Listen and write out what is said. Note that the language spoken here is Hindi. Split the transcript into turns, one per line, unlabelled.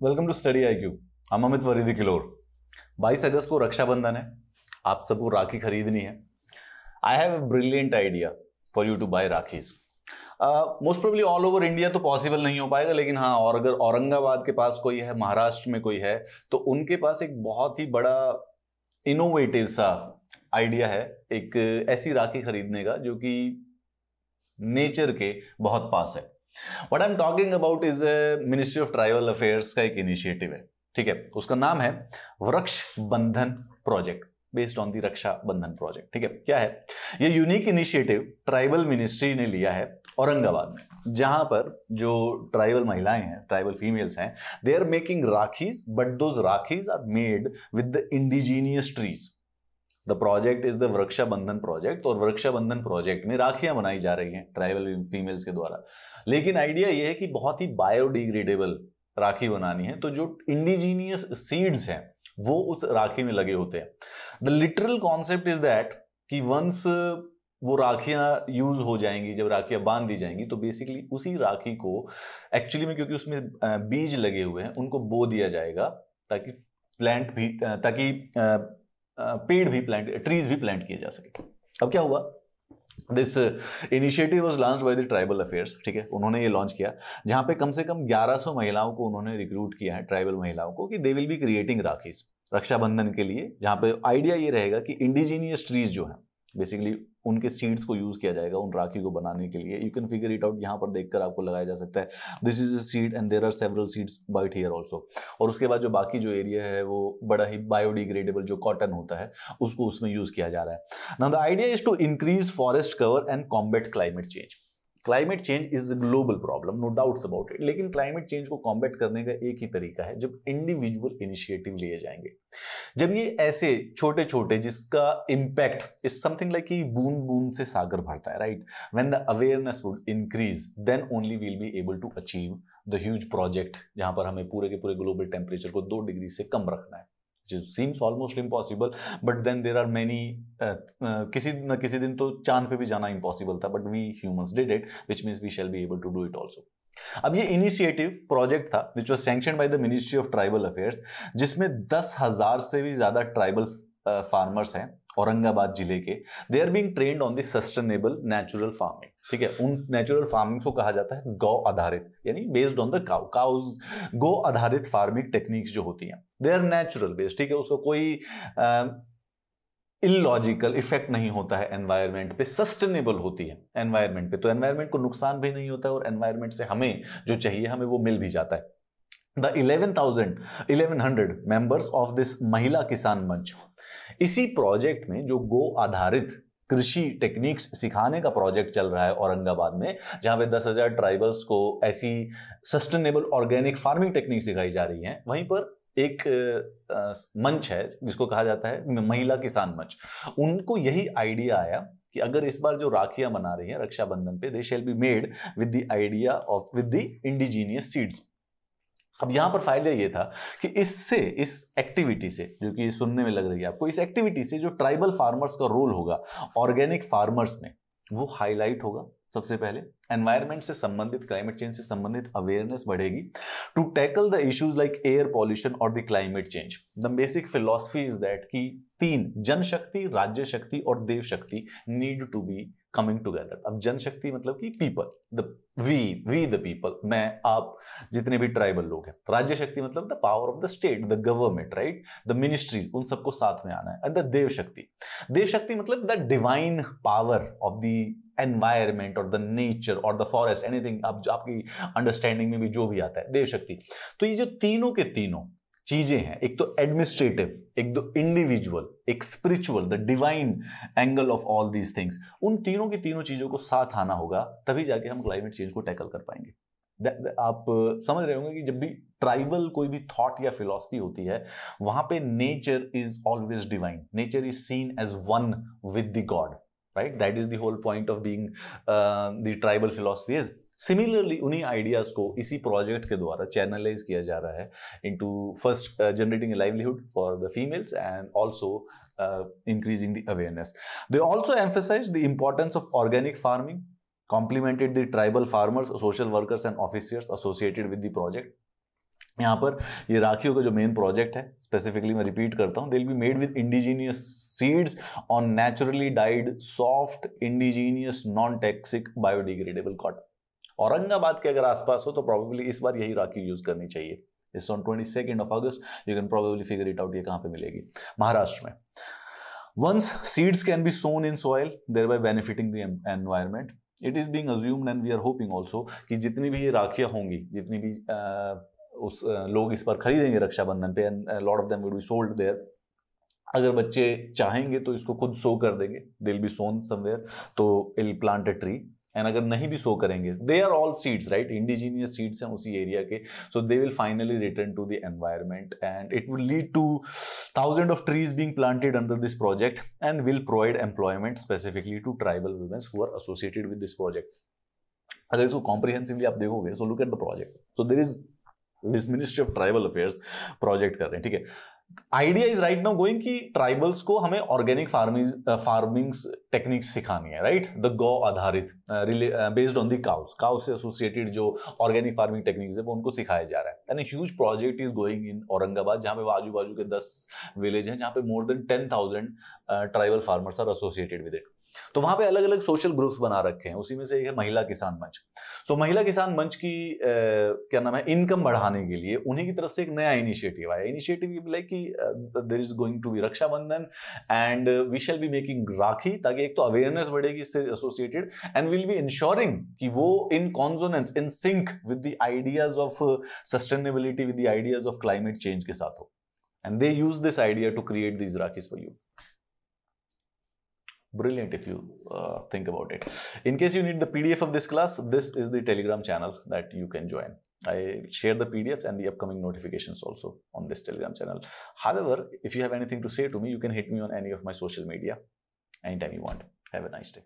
Welcome to study I Q. हम अमित वरीदी किलोर। बाईस अगस्त को रक्षाबंधन है। आप सबको राखी खरीदनी है। I have a brilliant idea for you to buy rakhis. Most probably all over India तो पॉसिबल नहीं हो पाएगा, लेकिन हाँ और अगर औरंगाबाद के पास कोई है, महाराष्ट्र में कोई है तो उनके पास एक बहुत ही बड़ा इनोवेटिव सा आइडिया है, एक ऐसी राखी खरीदने का, जो कि नेचर के बहुत पास है। What I am talking about is ministry of tribal affairs का एक इनिशिएटिव है, ठीक है? उसका नाम है Vriksh Bandhan project based on the Raksha Bandhan project ठीक है? क्या है? ये यूनिक इनिशिएटिव ट्राइबल मिनिस्ट्री ने लिया है औरंगाबाद में, जहाँ पर जो ट्राइबल महिलाएँ हैं ट्राइबल फीमेल्स हैं they are making rakhis but those rakhis are made with the indigenous trees the project is the Vriksha Bandhan project और वृक्षा बंधन प्रोजेक्ट में राखियाँ बनाई जा रही हैं ट्राइबल फीमेल्स के द्वारा। लेकिन आइडिया यह है कि बहुत ही बायोडिग्रेडेबल राखी बनानी है। तो जो इंडिजीनियस सीड्स हैं, वो उस राखी में लगे होते हैं। The literal concept is that कि वंस वो राखियाँ यूज़ हो जाएँगी, जब राखियाँ बाँध दी जाएँगी तो बेसिकली उसी राखी को एक्चुअली में क्योंकि उसमें बीज लगे हुए हैं, उनको बो दिया जाएगा ताकि प्लांट भी ताकि पेड़ भी प्लांट ट्रीज भी प्लांट किए जा सके। अब क्या हुआ? This initiative was launch by the tribal affairs ठीक है? उन्होंने ये लॉन्च किया, जहाँ पे कम से कम 1100 महिलाओं को उन्होंने रिक्रूट किया है ट्राइबल महिलाओं को, कि they will be creating rakhis Rakshabandhan के लिए, जहाँ पे आइडिया ये रहेगा कि इंडिजीनियस ट्रीज जो है बेसिकली उनके सीड्स को यूज़ किया जाएगा उन राखी को बनाने के लिए। You can figure it out यहाँ पर देखकर आपको लगाया जा सकता है। This is a seed and there are several seeds bite here also और उसके बाद जो बाकी जो एरिया है वो बड़ा ही बायोडिग्रेडेबल जो कॉटन होता है, उसको उसमें यूज़ किया जा रहा है। ना the idea is to increase forest cover and combat climate change climate change is a global problem no doubts about it लेकिन क्लाइमेट चेंज को कॉम्बेट करने का एक ही तरीका है, जब इंडिविजुअल इनिशिएटिव लिए जाएँगे। जब ये ऐसे छोटे छोटे जिसका इम्पैक्ट इज़ समथिंग लाइक कि बूंद बूंद से सागर भरता है right when the awareness would increase then only we'll be able to achieve the huge project जहाँ पर हमें पूरे के पूरे ग्लोबल टेम्परेचर को दो डिग्री से कम रखना है। Seems almost impossible but then there are many किसी न किसी दिन तो चाँद पे भी जाना इम्पॉसिबल था but we humans did it which means we shall be able to do it also अब ये इनिशिएटिव प्रोजेक्ट था which was sanction by the ministry of tribal affairs जिसमें दस हज़ार से भी ज़्यादा ट्राइबल फार्मर्स हैं। औरंगाबाद ज़िले के they are being trained on the sustainable natural farming ठीक है? उन नेचुरल फ़ार्मिंग को कहा जाता है गौ आधारित, यानी based on the cow cows गौ आधारित फ़ार्मिंग टेक्निक्स जो होती हैं। दे आर नेचुरल बेस्ड ठीक है? उसका कोई इलॉजिकल इफ़ेक्ट नहीं होता है एनवायरनमेंट पे सस्टेनेबल होती है एनवायरनमेंट पे। तो एनवायरनमेंट को नुकसान भी नहीं होता है और एनवायरनमेंट से हमें जो चाहिए, हमें वो मिल भी जाता है। The eleven thousand eleven hundred members of this महिला किसान मंच इसी प्रोजेक्ट में जो गो आधारित कृषि टेक्निक्स सिखाने का प्रोजेक्ट चल रहा है औरंगाबाद में, जहाँ पे दस हज़ार ट्राइबल्स को ऐसी सस्टेनेबल ऑर्गेनिक फ़ार्मिंग टेक्निक सिखाई जा रही हैं, वहीं पर एक मंच है, जिसको कहा जाता है महिला किसान मंच उनको यही आइडिया आया कि अगर इस बार जो राखियाँ बना रही हैं रक्षाबंधन पे they shall be made with the idea of with the indigenous seeds अब यहाँ पर फ़ायदा ये था कि इससे, इस एक्टिविटी से, जो कि सुनने में लग रही है आपको, इस एक्टिविटी से जो ट्राइबल फार्मर्स का रोल होगा ऑर्गेनिक फार्मर्स में, वो हाईलाइट होगा सबसे पहले। एनवायरमेंट से संबंधित क्लाइमेट चेंज से संबंधित अवेयरनेस बढ़ेगी। To tackle the issues like air pollution और the climate change the basic philosophy is that कि तीन, जनशक्ति, राज्य शक्ति और देव शक्ति need to be coming together अब जनशक्ति मतलब कि people the we we the people मैं, आप, जितने भी ट्राइबल लोग हैं। राज्य शक्ति मतलब the power of the state the government right the ministries उन सबको साथ में आना है। एंड द देव शक्ति। देव शक्ति मतलब the divine power of the environment और द नेचर और द फॉरेस्ट एनीथिंग आप, आपकी अंडरस्टैंडिंग में भी जो भी आता है, देव शक्ति। तो ये जो तीनों के तीनों चीज़ें हैं। एक तो एडमिनिस्ट्रेटिव एक तो इंडिविजुअल एक spiritual the divine angle of all these things उन तीनों की तीनों चीज़ों को साथ आना होगा, तभी जाके हम क्लाइमेट चेंज को टैकल कर पाएँगे। आप समझ रहे होंगे कि जब भी ट्राइबल कोई भी थॉट या फिलोसफी होती है, वहाँ पे nature is always divine nature is seen as one with the God right that is the whole point of being the tribal philosophy is similarly उन्हीं आइडियाज़ को इसी प्रोजेक्ट के द्वारा चैनलाइज किया जा रहा है into first generating livelihood for the females and also increasing the awareness. They also emphasized the importance of organic farming, complimented the tribal farmers, social workers, and officers associated with the project. यहाँ पर ये राखियों का जो मेन प्रोजेक्ट है स्पेसिफिकली मैं रिपीट करता हूँ they'll be made with indigenous seeds on naturally dyed soft indigenous non toxic biodegradable cotton Aurangabad के अगर आसपास हो तो प्रॉबेबली इस बार यही राखी यूज़ करनी चाहिए। It's on twenty second of August you can probably figure it out ये कहाँ पे मिलेगी। महाराष्ट्र में। Seeds can be sown in soil thereby benefiting the environment it is being assumed and we are hoping also कि जितनी भी ये राखियाँ होंगी, जितनी भी उस लोग इस पर खरीदेंगे रक्षाबंधन पे and lot of them will be sold there अगर बच्चे चाहेंगे तो इसको खुद सो कर देंगे। दिल बी सोन समवेयर तो I'll plant a tree and अगर नहीं भी सो करेंगे they are all seeds right indigenous seeds हैं उसी एरिया के। So they will finally return to the environment and it will lead to thousand of trees being planted under this project and will provide employment specifically to tribal womens who are associated with this project अगर इसको कॉम्प्रिहेंसिवली आप देखोगे so look at the project so there is this ministry of tribal affairs project कर रहे हैं, ठीक है? Idea is right now going कि ट्राइबल्स को हमें ऑर्गेनिक फ़ार्मिंग फ़ार्मिंग टेक्निक्स सिखानी है राइट द गौ आधारित based on the cows cow से एसोसिएटेड जो ऑर्गेनिक फ़ार्मिंग टेक्निक्स है, वो उनको सिखाया जा रहा है। And huge project is going in Aurangabad, जहाँ पे आजू बाजू के दस विलेज हैं, जहाँ पे more than ten thousand tribal farmers are associated with it तो वहाँ पे अलग अलग सोशल ग्रुप्स बना रखे हैं। उसी में से एक है महिला किसान मंच। सो so, महिला किसान मंच की आ, क्या नाम है इनकम बढ़ाने के लिए उन्हीं की तरफ़ से एक नया इनिशिएटिव आया। इनिशिएटिव लाइक कि there is going to be Rakshabandhan and we shall be making rakhi ताकि एक तो अवेयरनेस बढ़ेगी इससे associated and will be ensuring कि वो in consonance in sync with the ideas of sustainability with the ideas of climate change के साथ हो। And they use this idea to create this rakhis for you brilliant if you uh, think about it. In case you need the pdf of this class this is the telegram channel that you can join. I share the pdfs and the upcoming notifications also on this telegram channel. However if you have anything to say to me you can hit me on any of my social media anytime you want. Have a nice day